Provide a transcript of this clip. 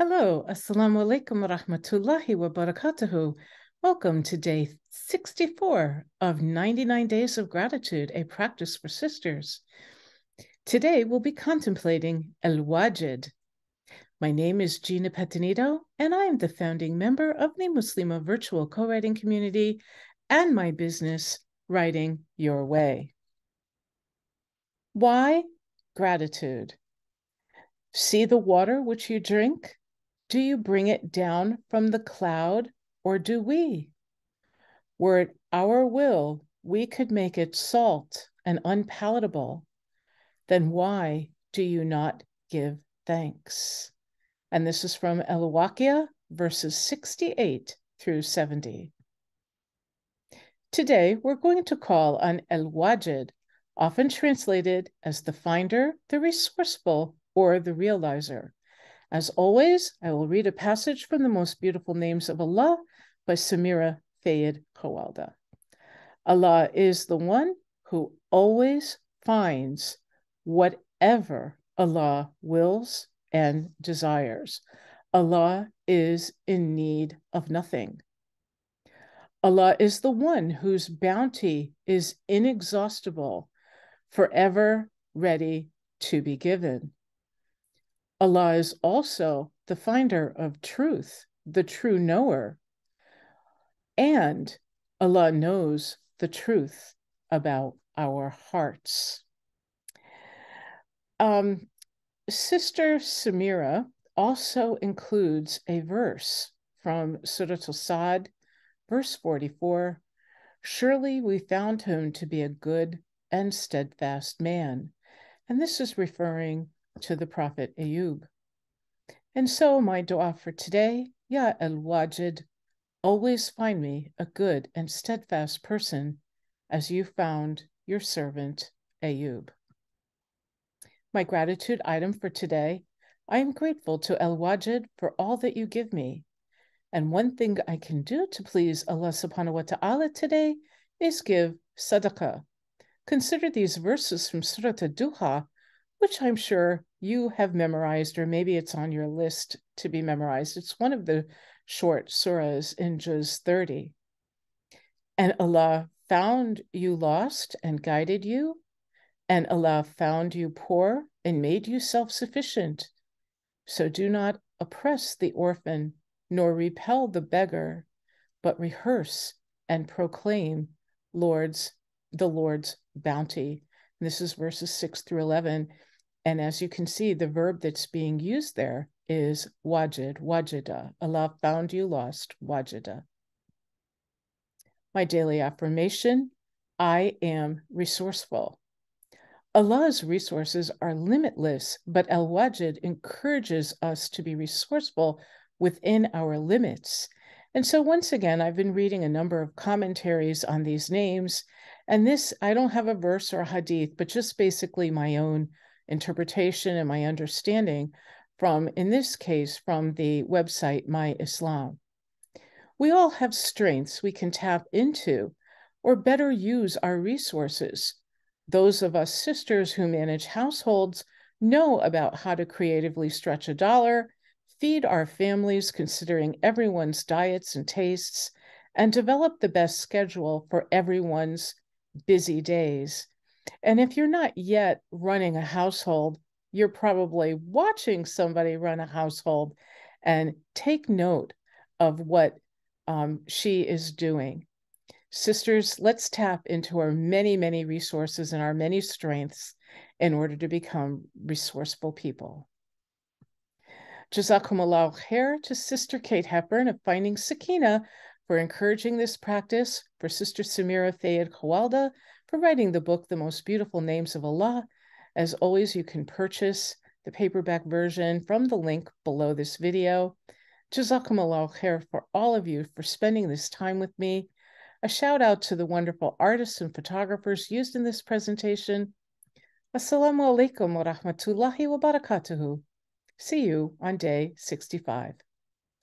Hello, Assalamu alaikum wa rahmatullahi wa barakatuhu. Welcome to day 64 of 99 Days of Gratitude, a practice for sisters. Today we'll be contemplating El Wajid. My name is Gina Petonito, and I am the founding member of the Muslimah virtual co writing community and my business, Writing Your Way. Why gratitude? See the water which you drink? Do you bring it down from the cloud, or do we? Were it our will, we could make it salt and unpalatable. Then why do you not give thanks? And this is from El verses 68 through 70. Today, we're going to call on El Wajid, often translated as the finder, the resourceful, or the realizer. As always, I will read a passage from the most beautiful names of Allah by Samira Fayyad Khawaldeh. Allah is the one who always finds whatever Allah wills and desires. Allah is in need of nothing. Allah is the one whose bounty is inexhaustible, forever ready to be given. Allah is also the finder of truth, the true knower. And Allah knows the truth about our hearts. Um, Sister Samira also includes a verse from Surah Al-Sad, verse 44. Surely we found him to be a good and steadfast man. And this is referring to the Prophet Ayub. And so, my dua for today, Ya El Wajid, always find me a good and steadfast person as you found your servant Ayub. My gratitude item for today I am grateful to El Wajid for all that you give me. And one thing I can do to please Allah subhanahu wa ta'ala today is give sadaqah. Consider these verses from Surah Duha which I'm sure you have memorized, or maybe it's on your list to be memorized. It's one of the short surahs in Juz 30. And Allah found you lost and guided you, and Allah found you poor and made you self sufficient. So do not oppress the orphan, nor repel the beggar, but rehearse and proclaim Lord's the Lord's bounty. And this is verses 6 through 11. And as you can see, the verb that's being used there is wajid, wajida. Allah found you lost, wajida. My daily affirmation I am resourceful. Allah's resources are limitless, but Al Wajid encourages us to be resourceful within our limits. And so, once again, I've been reading a number of commentaries on these names. And this, I don't have a verse or a hadith, but just basically my own interpretation and my understanding from, in this case, from the website My Islam. We all have strengths we can tap into or better use our resources. Those of us sisters who manage households know about how to creatively stretch a dollar, feed our families considering everyone's diets and tastes, and develop the best schedule for everyone's busy days. And if you're not yet running a household, you're probably watching somebody run a household and take note of what um, she is doing. Sisters, let's tap into our many, many resources and our many strengths in order to become resourceful people. Jazakumullah khair to Sister Kate Hepburn of Finding Sakina for encouraging this practice, for Sister Samira Fayyad Khawaldeh for writing the book, The Most Beautiful Names of Allah. As always, you can purchase the paperback version from the link below this video. Jazakumullah khair for all of you for spending this time with me. A shout out to the wonderful artists and photographers used in this presentation. Assalamu alaikum wa rahmatullahi wa barakatuhu. See you on day 65.